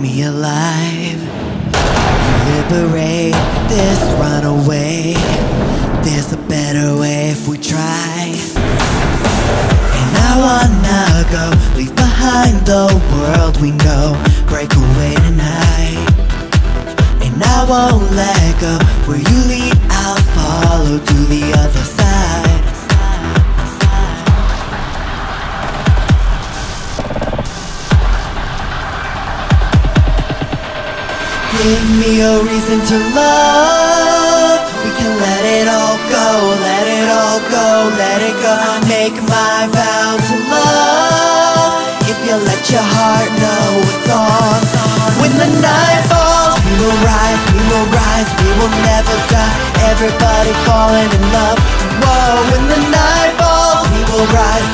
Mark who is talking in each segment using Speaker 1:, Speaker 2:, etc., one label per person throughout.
Speaker 1: me alive. Liberate this runaway. There's a better way if we try. And I wanna go, leave behind the world we know. Break away tonight. And I won't let go. Where you lead, I'll follow to the other side. Give me a reason to love. We can let it all go, let it all go, let it go. Make my vow to love. If you let your heart know it's on. When the night falls, we will rise, we will rise, we will never die. Everybody falling in love. Whoa, when the night falls, we will rise,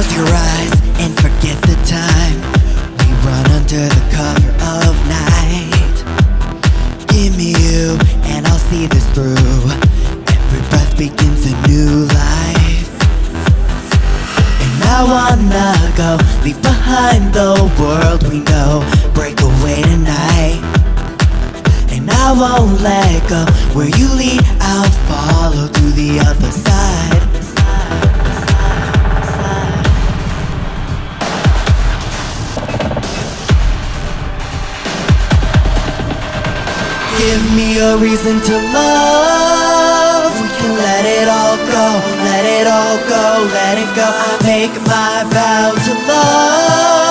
Speaker 1: Close your eyes and forget the time. We run under the cover of night. Give me you, and I'll see this through. Every breath begins a new life. And I wanna go, leave behind the world we know. Break away tonight. And I won't let go. Where you lead, I'll follow to the other side. Give me a reason to love. We can let it all go, let it all go, let it go. I make my vow to love.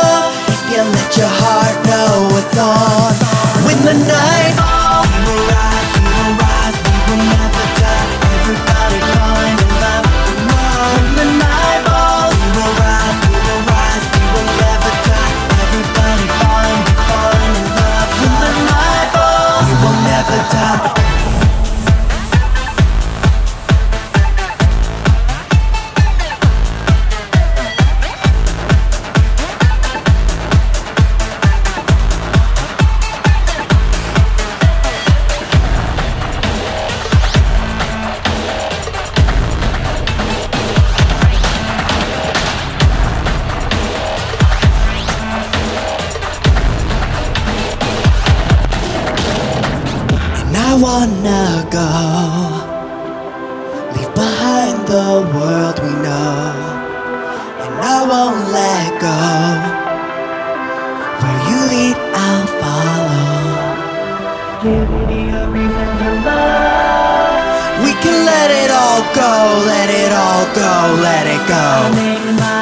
Speaker 1: Will I wanna go Leave behind the world we know And I won't let go. Where you lead, I'll follow. Give me a reason to love. We can let it all go, let it all go, let it go